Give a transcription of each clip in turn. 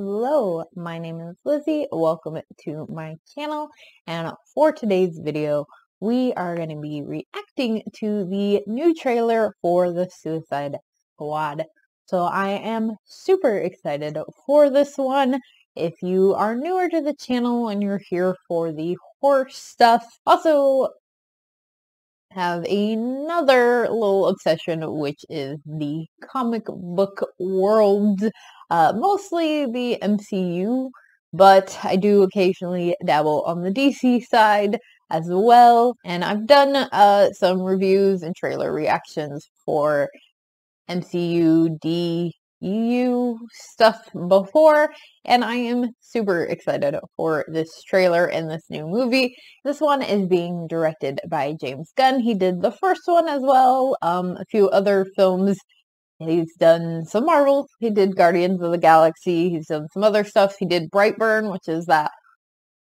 Hello, my name is Lizzie. Welcome to my channel. And for today's video, we are going to be reacting to the new trailer for the Suicide Squad. So I am super excited for this one. If you are newer to the channel and you're here for the horror stuff, also have another little obsession, which is the comic book world, uh, mostly the MCU, but I do occasionally dabble on the DC side as well. And I've done uh, some reviews and trailer reactions for MCU, D, EU stuff before, and I am super excited for this trailer and this new movie. This one is being directed by James Gunn. He did the first one as well, um, a few other films. He's done some Marvel. He did Guardians of the Galaxy. He's done some other stuff. He did Brightburn, which is that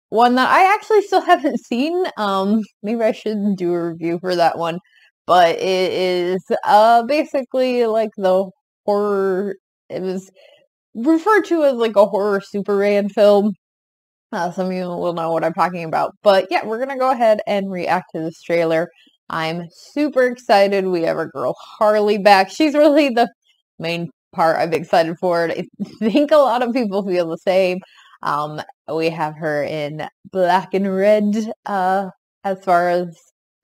one that I actually still haven't seen. Um, maybe I should do a review for that one. But it is uh, basically like the horror. It was referred to as like a horror Superman film. Uh, some of you will know what I'm talking about. But yeah, we're gonna go ahead and react to this trailer. I'm super excited. We have our girl Harley back. She's really the main part I'm excited for. I think a lot of people feel the same. Um, we have her in black and red uh, as far as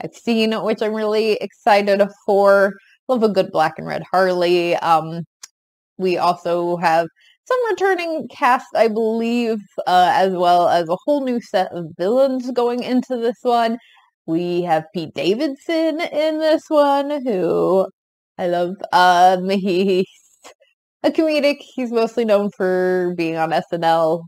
I've seen, which I'm really excited for. Love a good black and red Harley. Um, we also have some returning cast, I believe, uh, as well as a whole new set of villains going into this one. We have Pete Davidson in this one, who I love. Um, he's a comedic. He's mostly known for being on SNL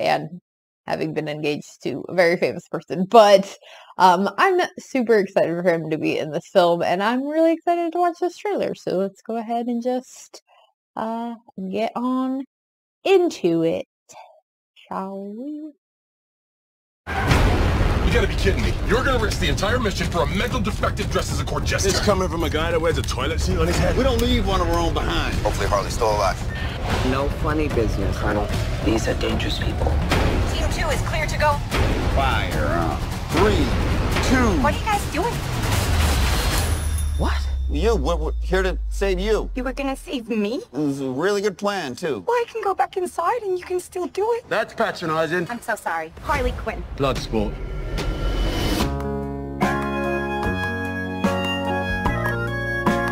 and having been engaged to a very famous person. But um, I'm super excited for him to be in this film, and I'm really excited to watch this trailer. So let's go ahead and just uh, get on into it, shall we? You gotta be kidding me. You're gonna risk the entire mission for a mental defective dressed as a court jester. It's coming from a guy that wears a toilet seat on his head. We don't leave one of our own behind. Hopefully Harley's still alive. No funny business, Colonel. These are dangerous people. Team two is clear to go. Fire on. Three, two. What are you guys doing? What? You, we're, we're here to save you. You were gonna save me? It was a really good plan, too. Well, I can go back inside and you can still do it. That's patronizing. I'm so sorry. Harley Quinn. Blood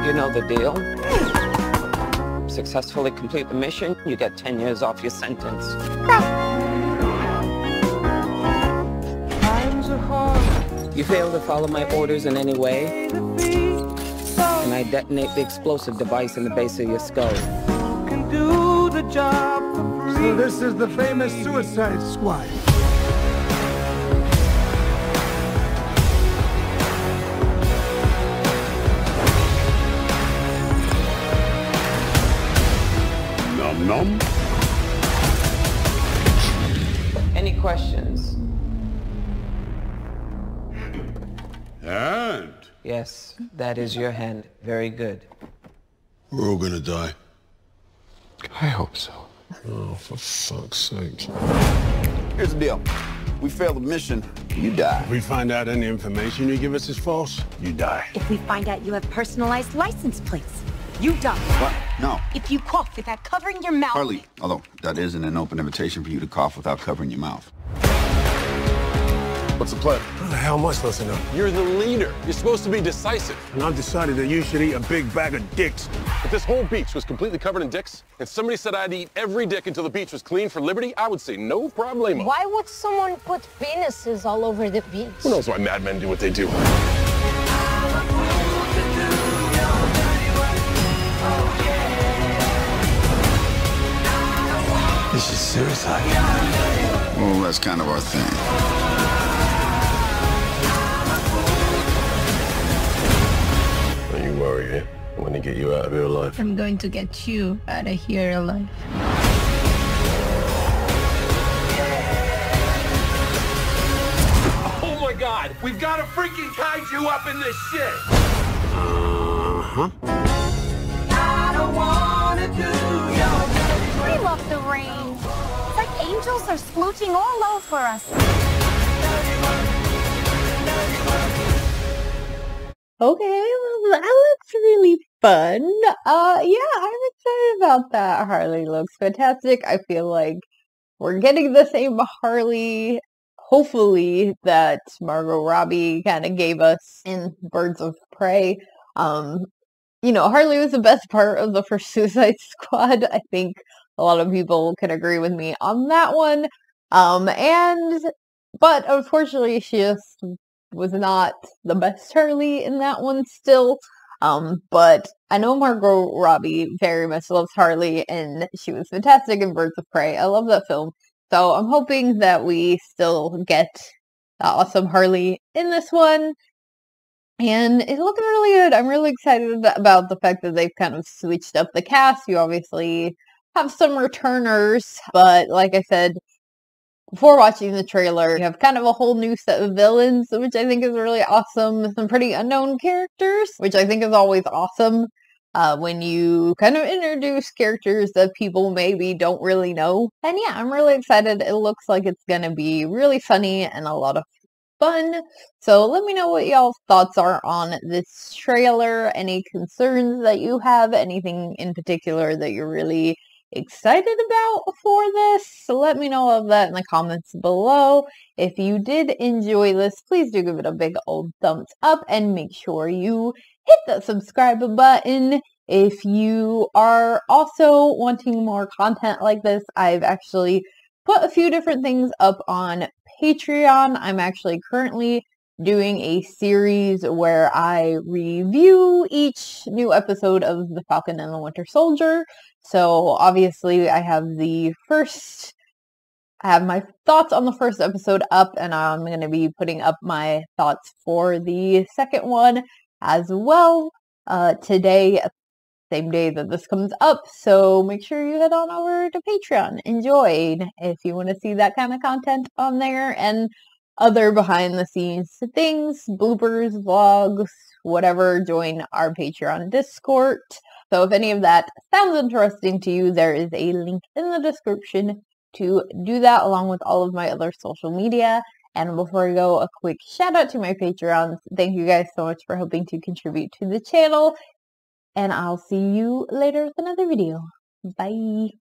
You know the deal. Successfully complete the mission, you get 10 years off your sentence. You fail to follow my orders in any way, and I detonate the explosive device in the base of your skull. Can do the job. So this is the famous Suicide Squad. Num num. Any questions? Hand? Yes, that is your hand. Very good. we're all gonna die. I hope so. Oh, for fuck's sake. Here's the deal. We fail the mission, you die. If we find out any information you give us is false, you die. If we find out you have personalized license plates, you die. What? No. If you cough without covering your mouth. Harley, although that isn't an open invitation for you to cough without covering your mouth. What's the plan? How the hell am I supposed to know? You're the leader. You're supposed to be decisive. And I've decided that you should eat a big bag of dicks. If this whole beach was completely covered in dicks, and somebody said I'd eat every dick until the beach was clean for liberty, I would say no problemo. Why would someone put penises all over the beach? Who knows why madmen do what they do? This is suicide. Well, that's kind of our thing. Don't you worry, eh? I'm gonna get you out of here alive. I'm going to get you out of here alive. Oh my god! We've got a freaking kaiju up in this shit! Uh-huh. I don't wanna do the rain. turtles are splooching all over us. Okay, well, that looks really fun. Uh, yeah, I'm excited about that. Harley looks fantastic. I feel like we're getting the same Harley, hopefully, that Margot Robbie kind of gave us in Birds of Prey. Um, you know, Harley was the best part of the first Suicide Squad. I think a lot of people can agree with me on that one. Um, and, but unfortunately, she just was not the best Harley in that one still. Um, but I know Margot Robbie very much loves Harley, and she was fantastic in Birds of Prey. I love that film. So I'm hoping that we still get the awesome Harley in this one. And it's looking really good. I'm really excited about the fact that they've kind of switched up the cast. You obviously have some returners, but like I said, before watching the trailer, you have kind of a whole new set of villains, which I think is really awesome. Some pretty unknown characters, which I think is always awesome. Uh, when you kind of introduce characters that people maybe don't really know. And yeah, I'm really excited. It looks like it's going to be really funny and a lot of fun. So let me know what y'all's thoughts are on this trailer. Any concerns that you have, anything in particular that you're really excited about for this? So let me know of that in the comments below. If you did enjoy this, please do give it a big old thumbs up and make sure you hit that subscribe button. If you are also wanting more content like this, I've actually put a few different things up on Patreon. I'm actually currently doing a series where I review each new episode of The Falcon and the Winter Soldier. So obviously I have the first, I have my thoughts on the first episode up and I'm going to be putting up my thoughts for the second one as well uh, today, same day that this comes up. So make sure you head on over to Patreon. Enjoy if you want to see that kind of content on there and other behind the scenes things, bloopers, vlogs, whatever, join our Patreon Discord. So if any of that sounds interesting to you, there is a link in the description to do that along with all of my other social media. And before I go, a quick shout out to my Patreons. Thank you guys so much for helping to contribute to the channel. And I'll see you later with another video. Bye.